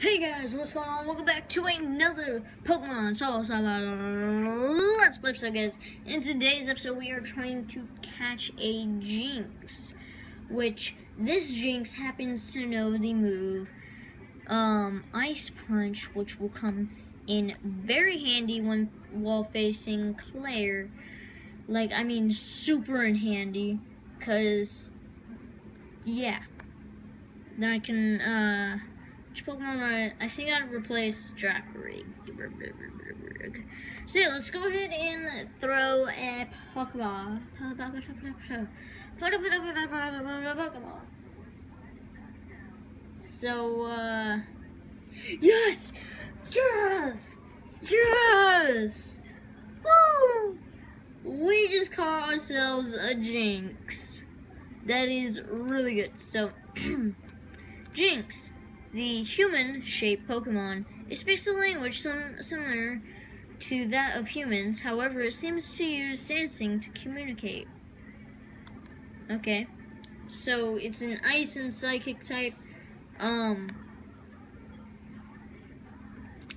Hey guys, what's going on? Welcome back to another Pokemon Solo Let's Play so guys. In today's episode, we are trying to catch a Jynx, which this Jynx happens to know the move um, Ice Punch, which will come in very handy when while facing Clair. Like, I mean, super in handy, cause yeah. Then I can uh which Pokemon I, I think I'd replace Dracaric. So yeah, let's go ahead and throw a Pokemon. So, uh, yes! Yes! Yes! Woo! We just caught ourselves a Jynx. That is really good. So, Jynx the human-shaped Pokemon. It speaks a language sim similar to that of humans, however, it seems to use dancing to communicate. Okay, so it's an ice and psychic type. Um,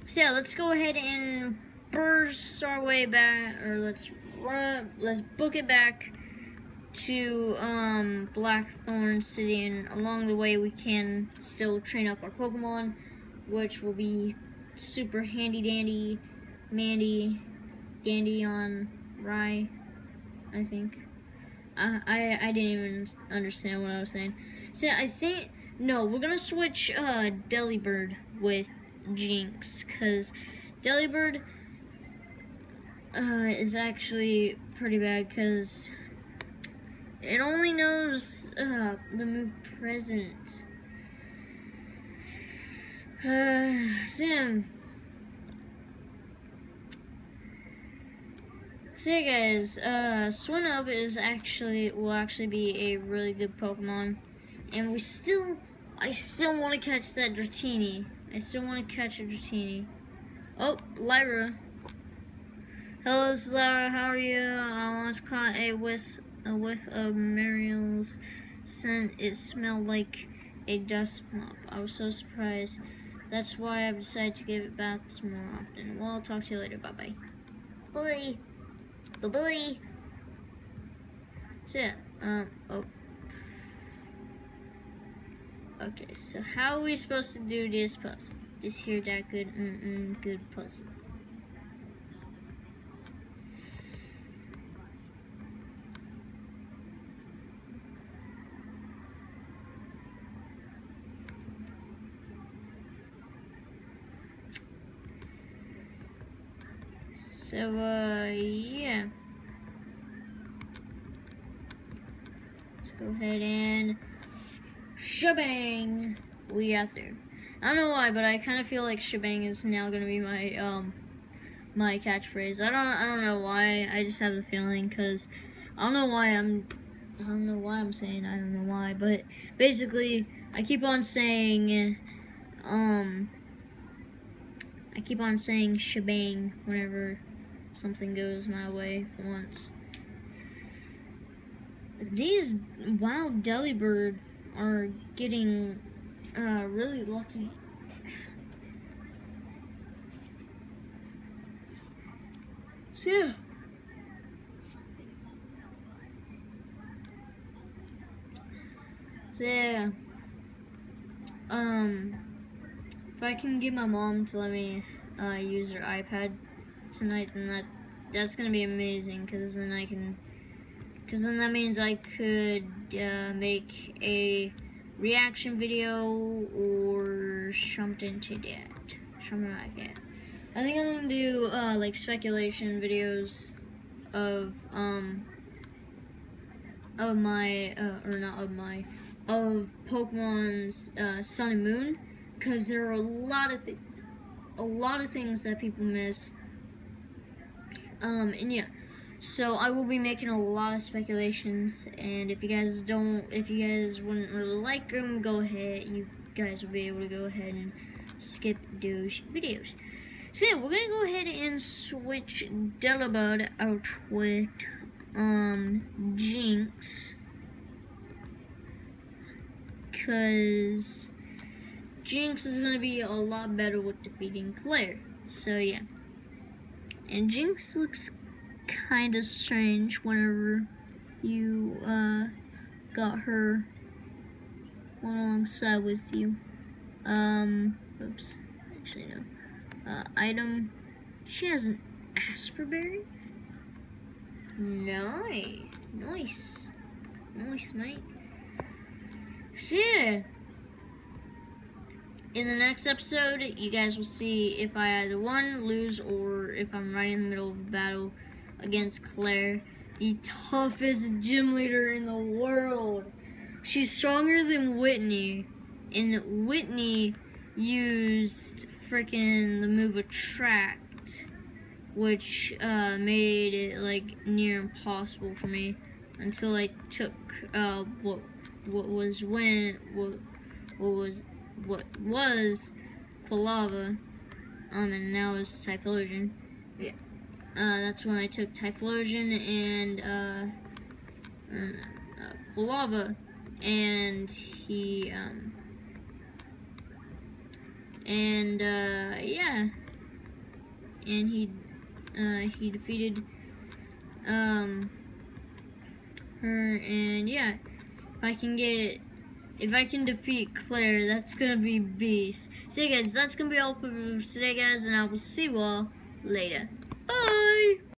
so yeah, let's go ahead and burst our way back, or let's run, let's book it back to um, Blackthorn City, and along the way we can still train up our Pokemon, which will be super handy dandy, Mandy, Gandy on Rye, I think. I, I, I didn't even understand what I was saying. So I think, no, we're gonna switch uh, Delibird with Jynx, because Delibird uh, is actually pretty bad, because it only knows uh, the move present. Uh, Sim. So yeah guys, uh, Swinub is actually, will actually be a really good Pokemon. And we still, I still want to catch that Dratini. I still want to catch a Dratini. Oh, Lyra. Hello, this is Lyra. How are you? I want to caught a a whiff of Marill's scent. It smelled like a dust mop. I was so surprised. That's why I decided to give it baths more often. Well, I'll talk to you later. Bye-bye. Bye. Bye-bye. So, yeah, um, oh. Okay, so how are we supposed to do this puzzle? This here, that good, mm-mm, good puzzle. So, uh, yeah. Let's go ahead and shebang! We out there. I don't know why, but I kind of feel like shebang is now gonna be my, um, my catchphrase. I don't, I don't know why, I just have the feeling, because I don't know why I'm, I don't know why I'm saying, I don't know why, but basically, I keep on saying, um, I keep on saying shebang whenever something goes my way once. These wild Delibird are getting uh, really lucky. So yeah. So yeah. Um, if I can get my mom to let me uh, use her iPad tonight, then that that's gonna be amazing. Cause then I can, cause then that means I could uh, make a reaction video or something to that, something like that. I think I'm gonna do uh, like speculation videos of um of my uh, or not of my of Pokemon's uh, Sun and Moon because there are a lot of a lot of things that people miss um, and yeah, so I will be making a lot of speculations, and if you guys don't, if you guys wouldn't really like them, go ahead, you guys will be able to go ahead and skip those videos. So yeah, we're gonna go ahead and switch Delibird out with, um, Jynx. Cause Jynx is gonna be a lot better with defeating Clair. So yeah. And Jynx looks kind of strange whenever you uh, got her one alongside with you. Um, oops, actually no. Uh, item, she has an Aspear Berry? Nice, nice, nice, mate. See yeah, in the next episode, you guys will see if I either won, lose, or if I'm right in the middle of a battle against Clair, the toughest gym leader in the world. She's stronger than Whitney, and Whitney used freaking the move Attract, which uh, made it like near impossible for me until I took uh, what what was when what what was what was Quilava, um, and now is Typhlosion. Yeah. Uh, that's when I took Typhlosion and, uh, uh, Quilava, and he, um, and, uh, yeah, and he, uh, he defeated, um, her, and yeah, if I can get, if I can defeat Clair, that's gonna be beast. So guys, that's gonna be all for today, guys, and I will see you all later. Bye!